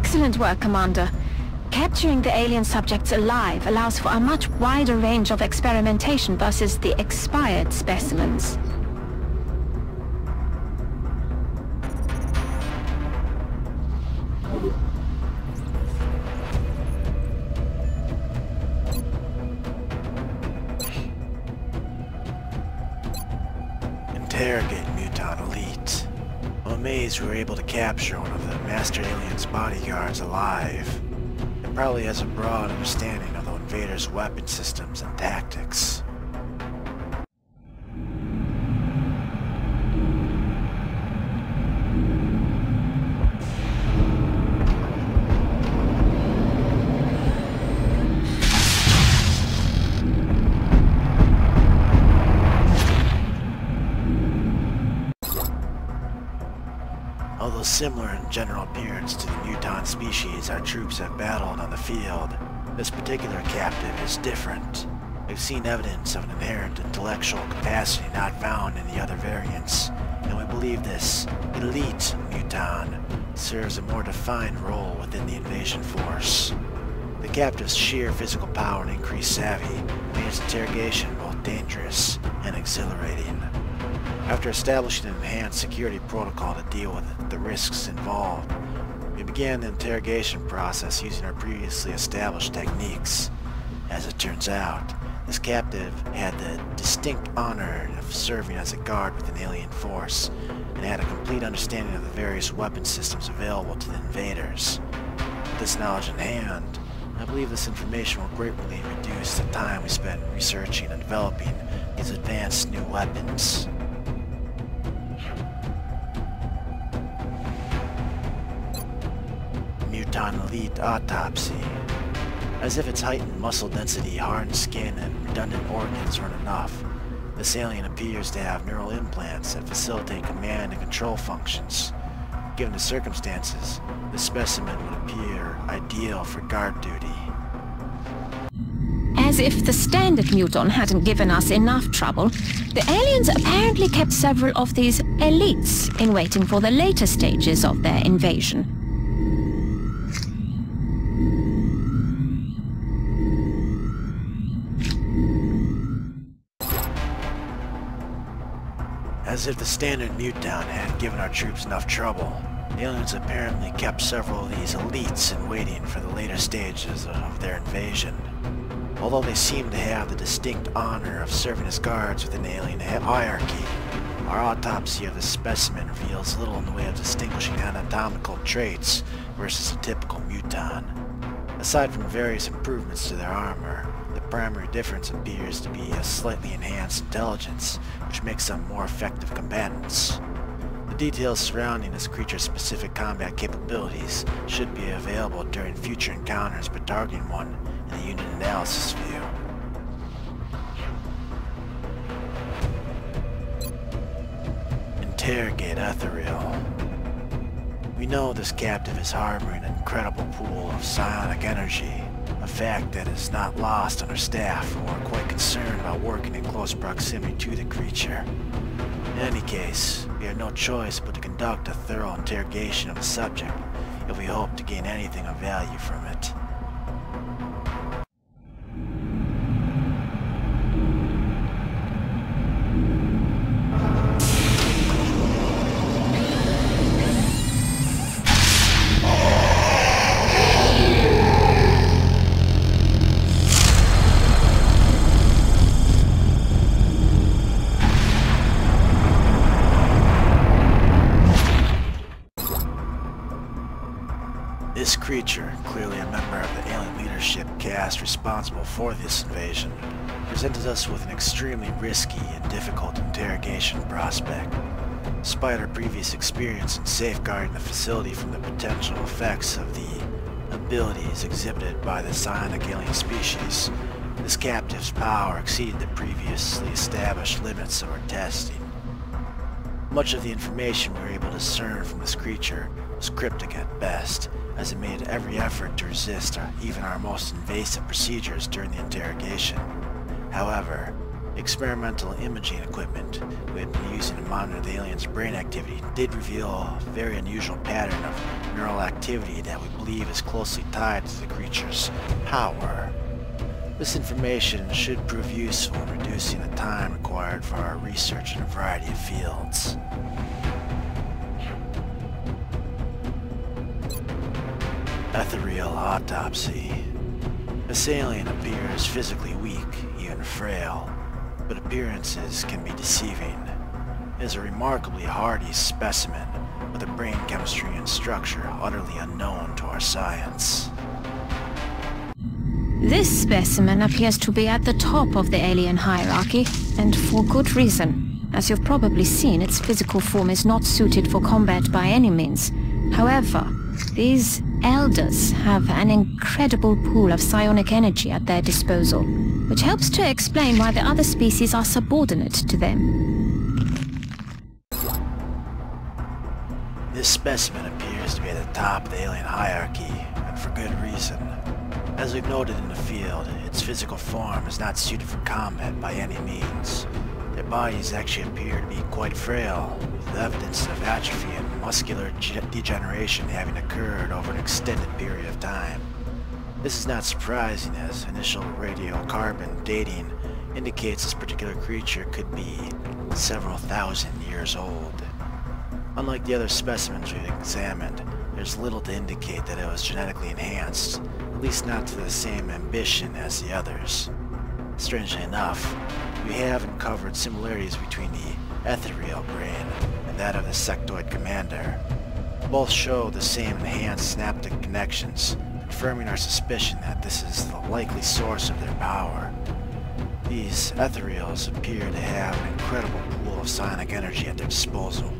Excellent work, Commander. Capturing the alien subjects alive allows for a much wider range of experimentation versus the expired specimens. Interrogate Muton Elite. I'm amazed we were able to capture one of the Master Alien's bodyguards alive. It probably has a broad understanding of the invaders' weapon systems and tactics. Similar to the muton species our troops have battled on the field, this particular captive is different. We've seen evidence of an inherent intellectual capacity not found in the other variants, and we believe this elite muton serves a more defined role within the invasion force. The captive's sheer physical power and increased savvy made its interrogation both dangerous and exhilarating. After establishing an enhanced security protocol to deal with the risks involved, we began the interrogation process using our previously established techniques. As it turns out, this captive had the distinct honor of serving as a guard with an alien force, and had a complete understanding of the various weapon systems available to the invaders. With this knowledge in hand, I believe this information will greatly reduce the time we spent researching and developing these advanced new weapons. Elite Autopsy. As if its heightened muscle density, hardened skin, and redundant organs weren't enough, this alien appears to have neural implants that facilitate command and control functions. Given the circumstances, the specimen would appear ideal for guard duty. As if the standard muton hadn't given us enough trouble, the aliens apparently kept several of these elites in waiting for the later stages of their invasion. As if the standard muton had given our troops enough trouble, the aliens apparently kept several of these elites in waiting for the later stages of their invasion. Although they seem to have the distinct honor of serving as guards within the alien hierarchy, our autopsy of the specimen reveals little in the way of distinguishing anatomical traits versus a typical muton. Aside from various improvements to their armor, primary difference appears to be a slightly enhanced intelligence, which makes them more effective combatants. The details surrounding this creature's specific combat capabilities should be available during future encounters by targeting one in the unit analysis view. Interrogate Ethereal. We know this captive is harboring an incredible pool of psionic energy, a fact that is not lost on our staff who are quite concerned about working in close proximity to the creature. In any case, we have no choice but to conduct a thorough interrogation of the subject if we hope to gain anything of value from it. Risky and difficult interrogation prospect. Despite our previous experience in safeguarding the facility from the potential effects of the abilities exhibited by the psionic alien species, this captive's power exceeded the previously established limits of our testing. Much of the information we were able to discern from this creature was cryptic at best, as it made every effort to resist even our most invasive procedures during the interrogation. However, experimental imaging equipment we had been using to monitor the alien's brain activity did reveal a very unusual pattern of neural activity that we believe is closely tied to the creature's power. This information should prove useful in reducing the time required for our research in a variety of fields. Ethereal autopsy. This alien appears physically weak, even frail, but appearances can be deceiving. It is a remarkably hardy specimen with a brain chemistry and structure utterly unknown to our science. This specimen appears to be at the top of the alien hierarchy, and for good reason. As you've probably seen, its physical form is not suited for combat by any means. However, these elders have an incredible pool of psionic energy at their disposal, which helps to explain why the other species are subordinate to them. This specimen appears to be at the top of the alien hierarchy, and for good reason. As we've noted in the field, its physical form is not suited for combat by any means. Their bodies actually appear to be quite frail, with evidence of atrophy and muscular degeneration having occurred over an extended period of time. This is not surprising as initial radiocarbon dating indicates this particular creature could be several thousand years old. Unlike the other specimens we've examined, there's little to indicate that it was genetically enhanced, at least not to the same ambition as the others. Strangely enough, we have uncovered similarities between the ethereal brain and that of the sectoid commander. Both show the same enhanced synaptic connections, confirming our suspicion that this is the likely source of their power. These ethereals appear to have an incredible pool of psionic energy at their disposal,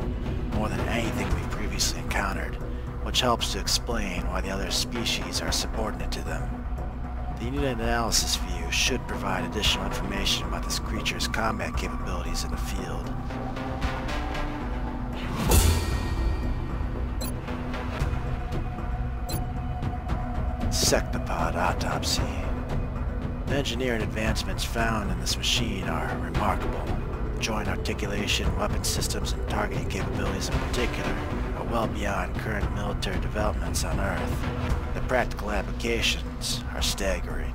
more than anything we've previously encountered which helps to explain why the other species are subordinate to them. The unit analysis view should provide additional information about this creature's combat capabilities in the field. Sectopod autopsy. The engineering advancements found in this machine are remarkable. Joint articulation, weapon systems, and targeting capabilities in particular are well beyond current military developments on Earth. The practical applications are staggering.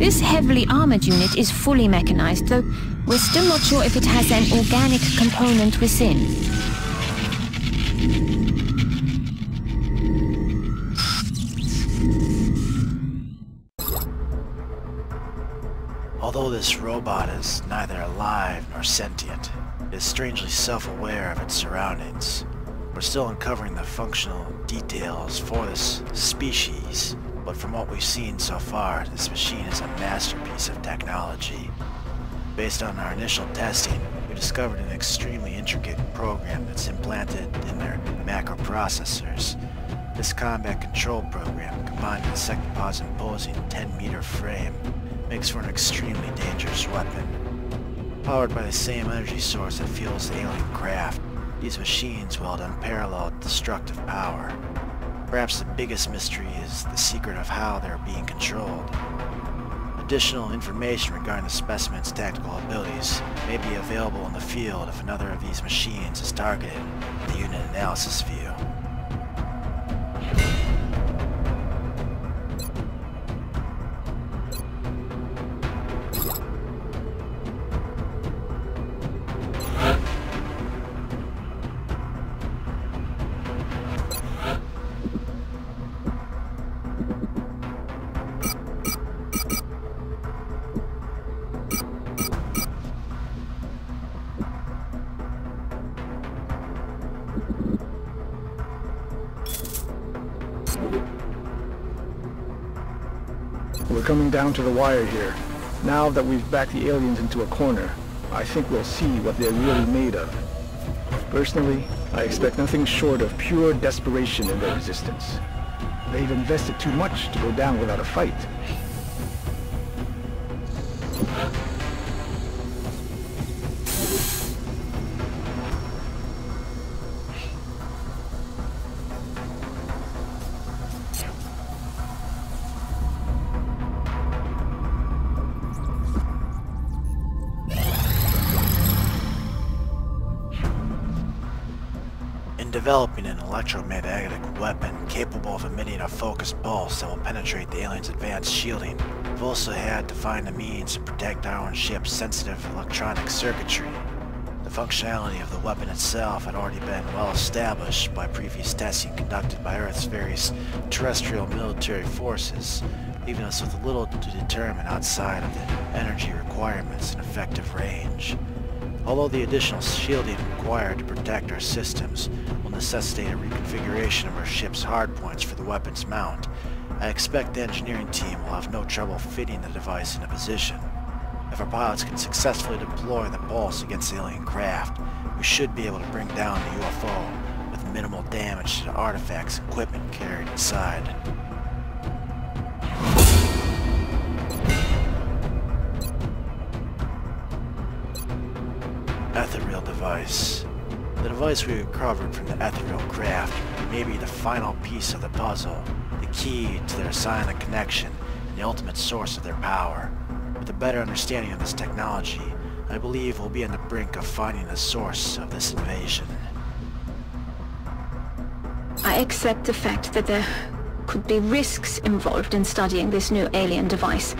This heavily armored unit is fully mechanized, though we're still not sure if it has an organic component within. This robot is neither alive nor sentient, It is strangely self-aware of its surroundings. We're still uncovering the functional details for this species, but from what we've seen so far, this machine is a masterpiece of technology. Based on our initial testing, we discovered an extremely intricate program that's implanted in their macroprocessors. This combat control program, combined with the Sectopod's imposing 10-meter frame, makes for an extremely dangerous weapon. Powered by the same energy source that fuels the alien craft, these machines wield unparalleled destructive power. Perhaps the biggest mystery is the secret of how they're being controlled. Additional information regarding the specimen's tactical abilities may be available in the field if another of these machines is targeted the unit analysis view. We're coming down to the wire here. Now that we've backed the aliens into a corner, I think we'll see what they're really made of. Personally, I expect nothing short of pure desperation in their resistance. They've invested too much to go down without a fight. Penetrate the alien's advanced shielding. We've also had to find a means to protect our own ship's sensitive electronic circuitry. The functionality of the weapon itself had already been well established by previous testing conducted by Earth's various terrestrial military forces, leaving us with little to determine outside of the energy requirements and effective range. Although the additional shielding required to protect our systems will necessitate a reconfiguration of our ship's hardpoints for the weapon's mount, I expect the engineering team will have no trouble fitting the device into position. If our pilots can successfully deploy the pulse against the alien craft, we should be able to bring down the UFO with minimal damage to the artifacts and equipment carried inside. Ethereal device. The device we recovered from the ethereal craft may be the final piece of the puzzle, key to their silent connection, and the ultimate source of their power. With a better understanding of this technology, I believe we'll be on the brink of finding the source of this invasion. I accept the fact that there could be risks involved in studying this new alien device,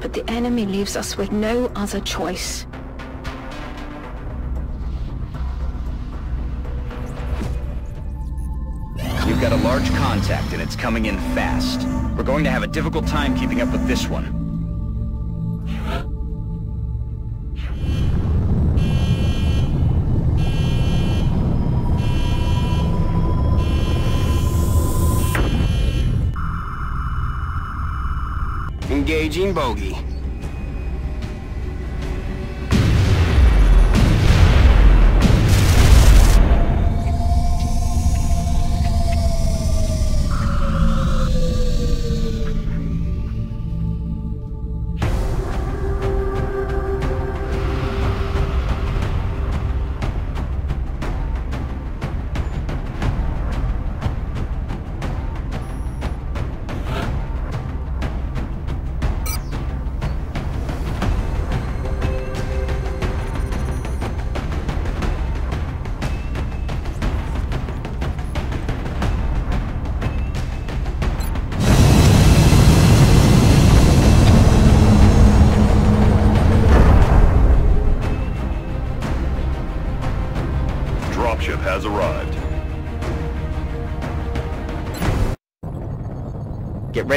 but the enemy leaves us with no other choice. Got a large contact and it's coming in fast. We're going to have a difficult time keeping up with this one. Engaging bogey.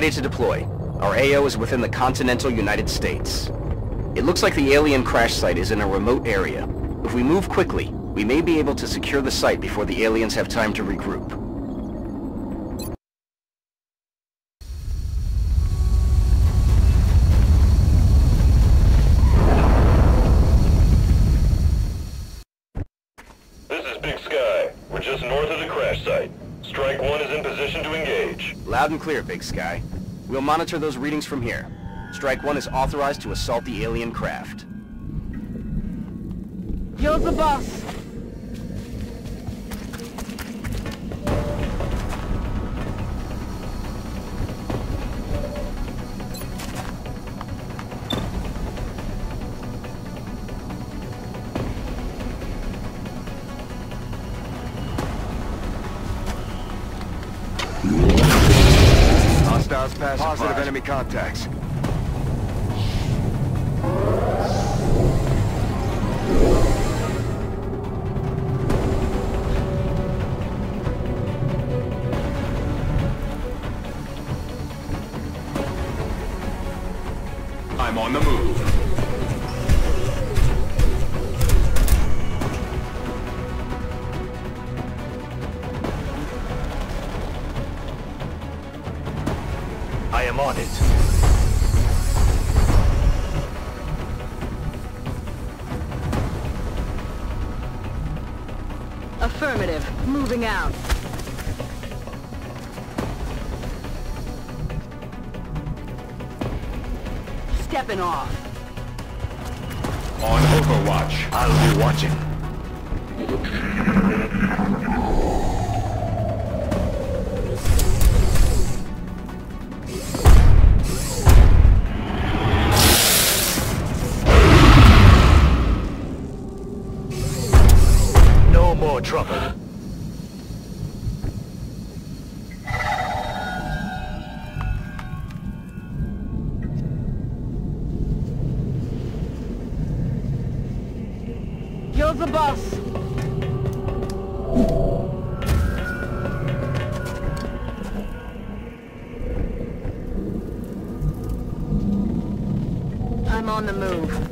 Ready to deploy. Our AO is within the continental United States. It looks like the alien crash site is in a remote area. If we move quickly, we may be able to secure the site before the aliens have time to regroup. This is Big Sky. We're just north of the crash site. Strike One is in position to engage. Loud and clear, Big Sky. We'll monitor those readings from here. Strike One is authorized to assault the alien craft. You're the boss. Positive enemy contacts. I'm on the move. On the move.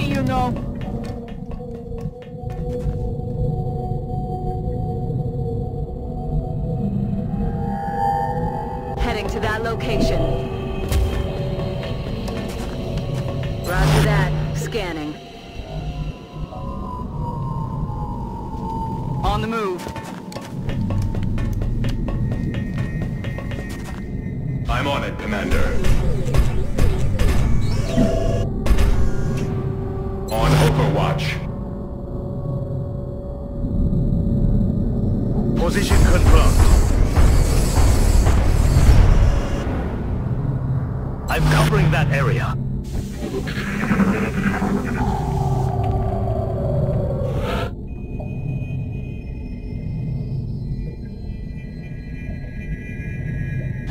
you know.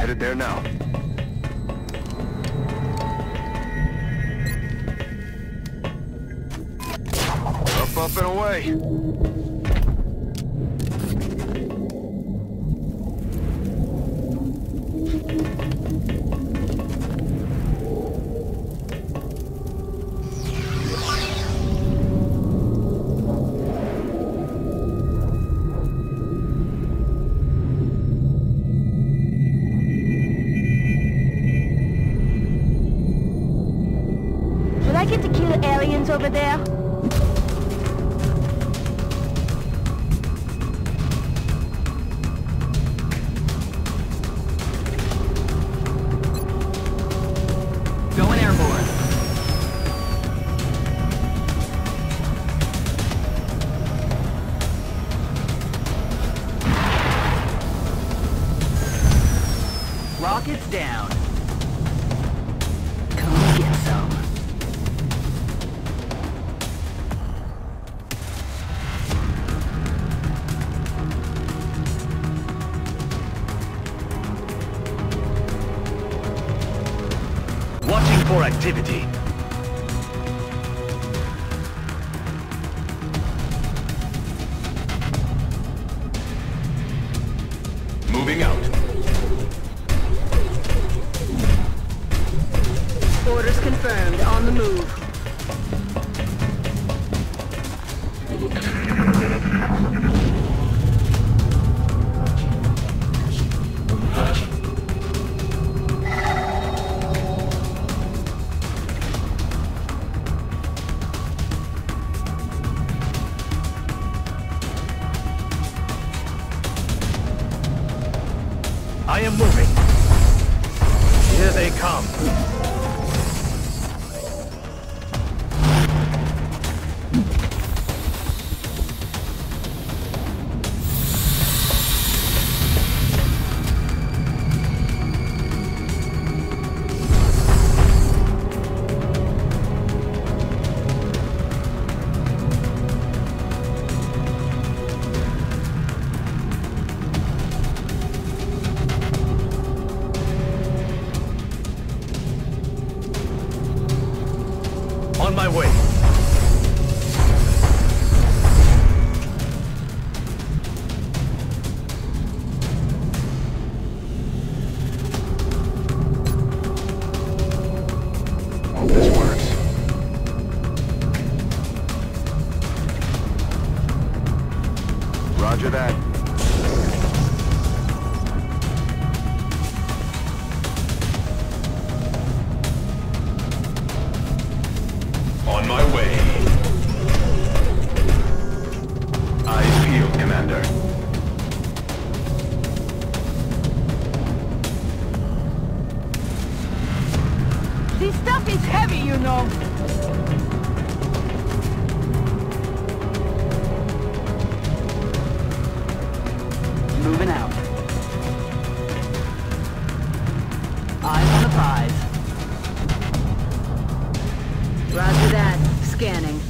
Headed there now. Up, up, and away. for activity. Scanning.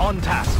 On task.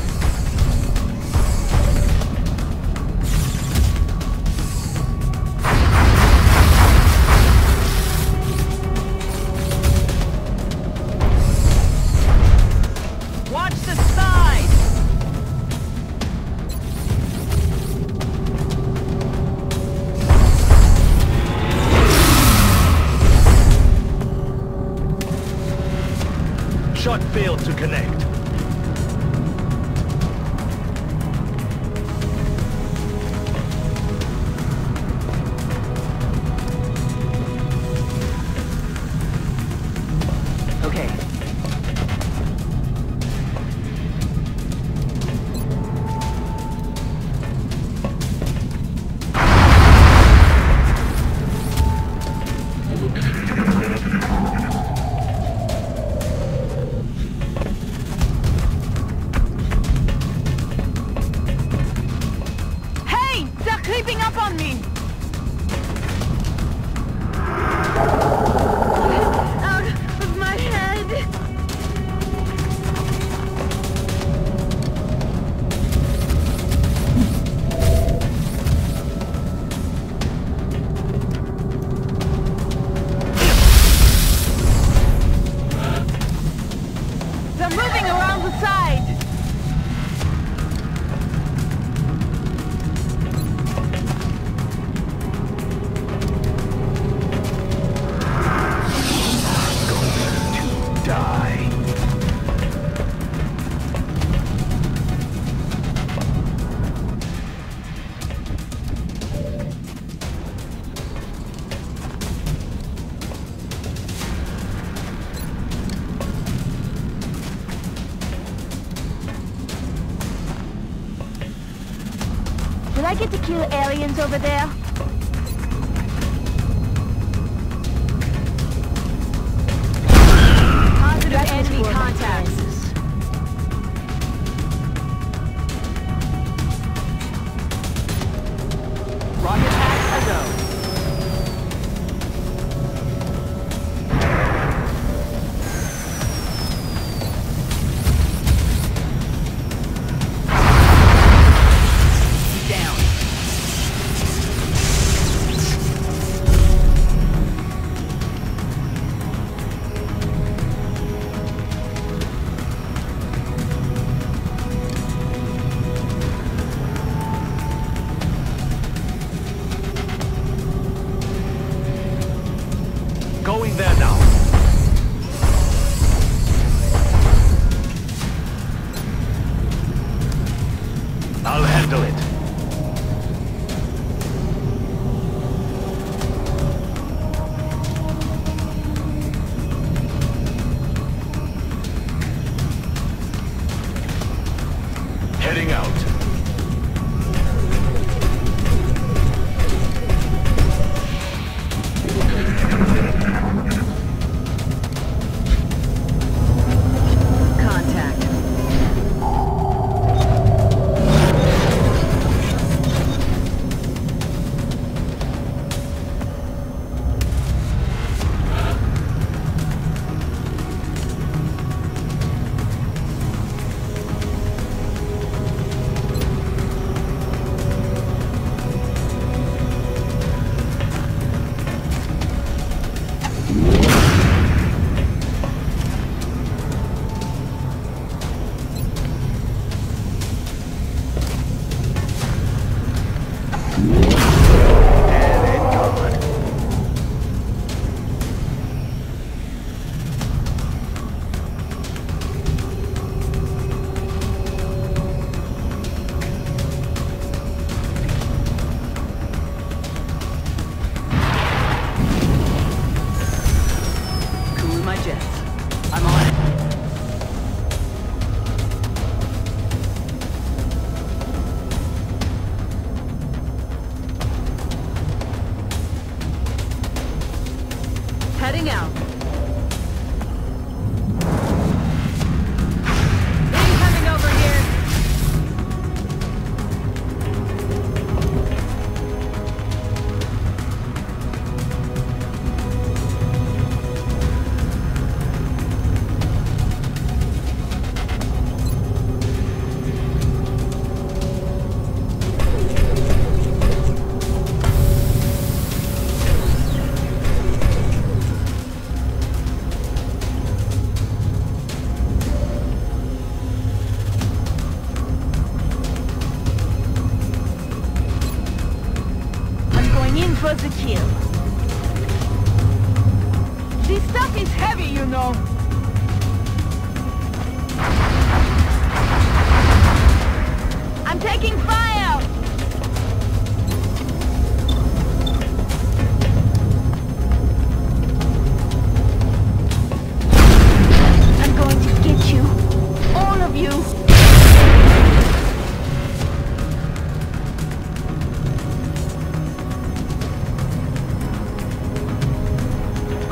Get to kill aliens over there?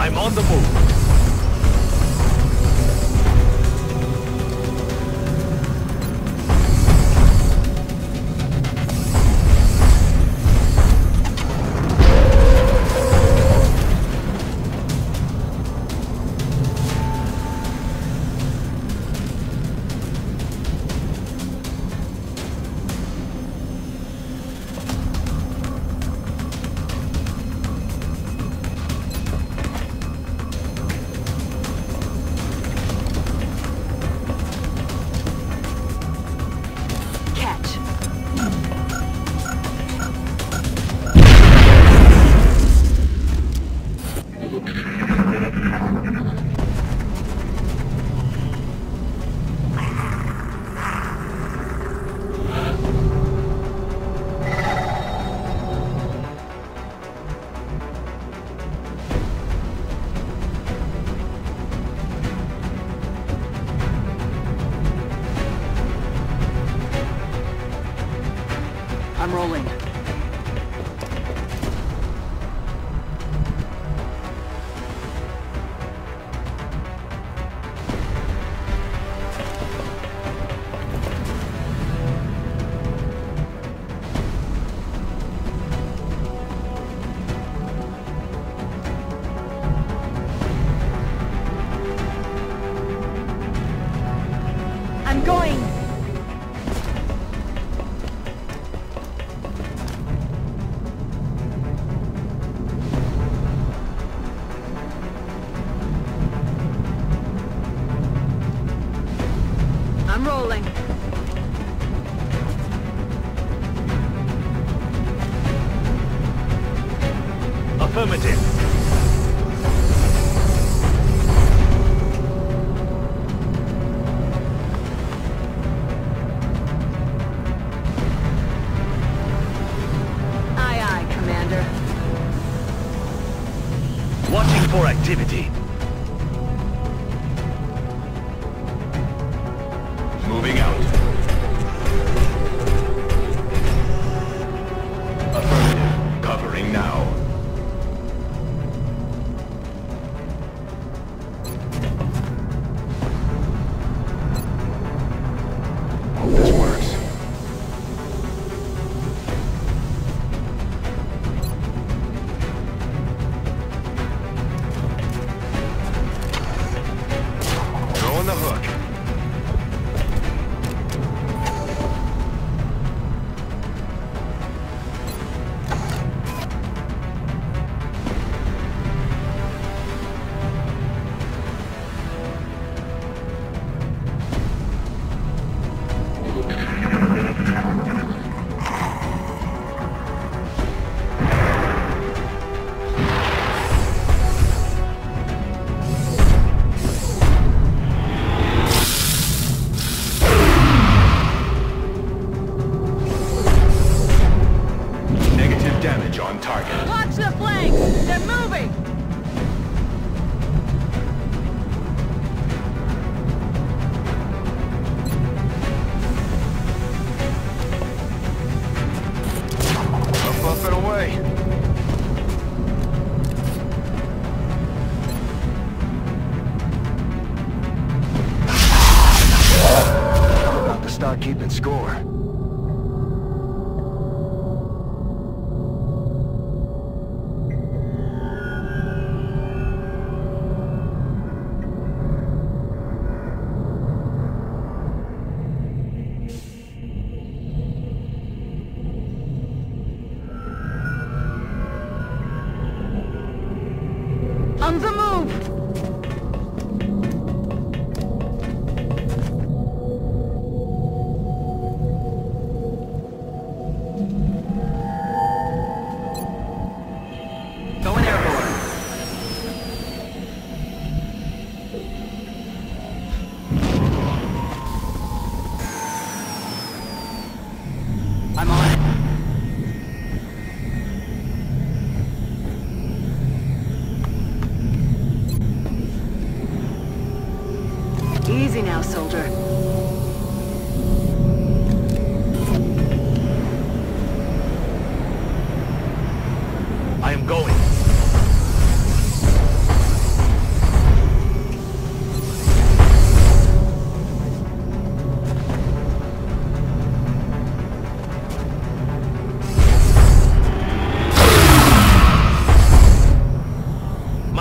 I'm on the move. I'm rolling. Easy now, soldier. I am going.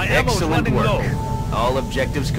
Excellent work. All objectives